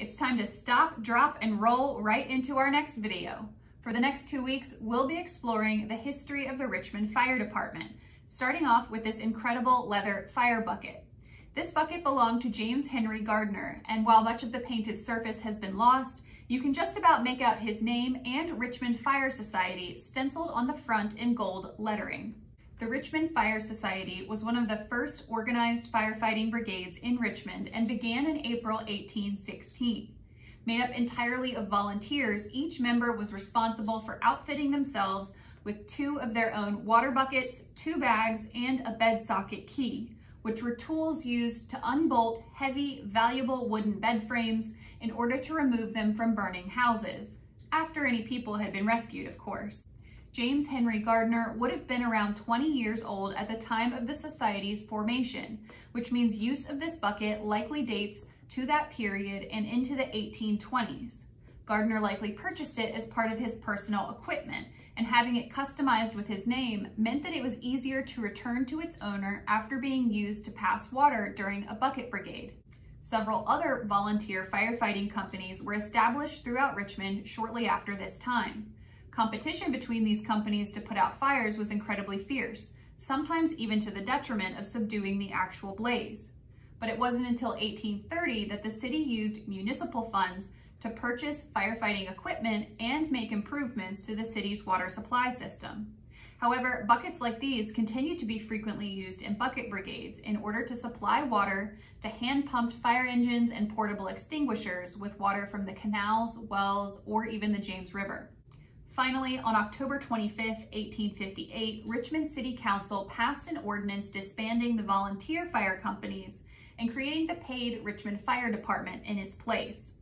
It's time to stop, drop, and roll right into our next video. For the next two weeks, we'll be exploring the history of the Richmond Fire Department, starting off with this incredible leather fire bucket. This bucket belonged to James Henry Gardner, and while much of the painted surface has been lost, you can just about make out his name and Richmond Fire Society stenciled on the front in gold lettering. The Richmond Fire Society was one of the first organized firefighting brigades in Richmond and began in April 1816. Made up entirely of volunteers, each member was responsible for outfitting themselves with two of their own water buckets, two bags, and a bed socket key, which were tools used to unbolt heavy, valuable wooden bed frames in order to remove them from burning houses, after any people had been rescued, of course. James Henry Gardner would have been around 20 years old at the time of the Society's formation, which means use of this bucket likely dates to that period and into the 1820s. Gardner likely purchased it as part of his personal equipment, and having it customized with his name meant that it was easier to return to its owner after being used to pass water during a bucket brigade. Several other volunteer firefighting companies were established throughout Richmond shortly after this time. Competition between these companies to put out fires was incredibly fierce, sometimes even to the detriment of subduing the actual blaze. But it wasn't until 1830 that the city used municipal funds to purchase firefighting equipment and make improvements to the city's water supply system. However, buckets like these continued to be frequently used in bucket brigades in order to supply water to hand-pumped fire engines and portable extinguishers with water from the canals, wells, or even the James River. Finally, on October 25, 1858, Richmond City Council passed an ordinance disbanding the volunteer fire companies and creating the paid Richmond Fire Department in its place.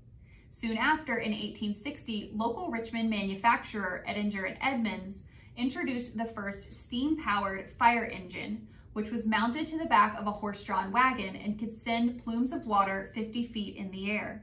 Soon after, in 1860, local Richmond manufacturer Ettinger and Edmonds introduced the first steam-powered fire engine, which was mounted to the back of a horse-drawn wagon and could send plumes of water 50 feet in the air.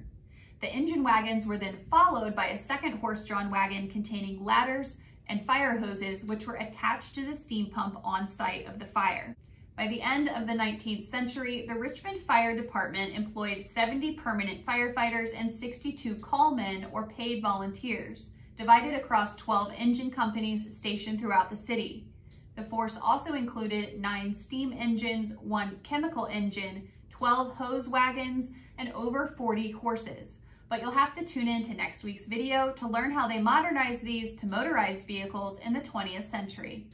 The engine wagons were then followed by a second horse-drawn wagon containing ladders and fire hoses, which were attached to the steam pump on site of the fire. By the end of the 19th century, the Richmond Fire Department employed 70 permanent firefighters and 62 callmen or paid volunteers divided across 12 engine companies stationed throughout the city. The force also included nine steam engines, one chemical engine, 12 hose wagons, and over 40 horses. But you'll have to tune in to next week's video to learn how they modernized these to motorized vehicles in the 20th century.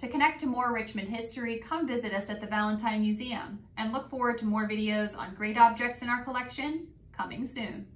To connect to more Richmond history, come visit us at the Valentine Museum and look forward to more videos on great objects in our collection coming soon.